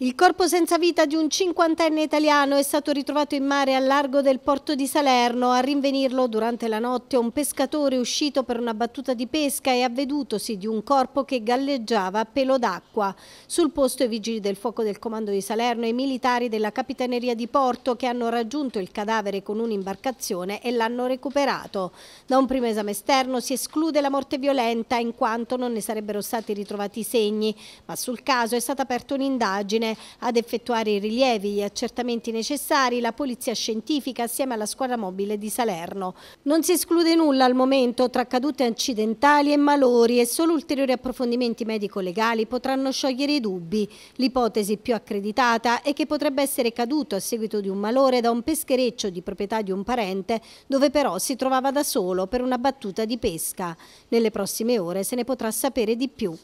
Il corpo senza vita di un cinquantenne italiano è stato ritrovato in mare al largo del porto di Salerno. A rinvenirlo durante la notte un pescatore uscito per una battuta di pesca e avvedutosi di un corpo che galleggiava a pelo d'acqua. Sul posto i vigili del fuoco del comando di Salerno e i militari della capitaneria di Porto che hanno raggiunto il cadavere con un'imbarcazione e l'hanno recuperato. Da un primo esame esterno si esclude la morte violenta in quanto non ne sarebbero stati ritrovati segni, ma sul caso è stata aperta un'indagine Comune ad effettuare i rilievi gli accertamenti necessari la Polizia Scientifica assieme alla squadra mobile di Salerno. Non si esclude nulla al momento tra cadute accidentali e malori e solo ulteriori approfondimenti medico-legali potranno sciogliere i dubbi. L'ipotesi più accreditata è che potrebbe essere caduto a seguito di un malore da un peschereccio di proprietà di un parente dove però si trovava da solo per una battuta di pesca. Nelle prossime ore se ne potrà sapere di più.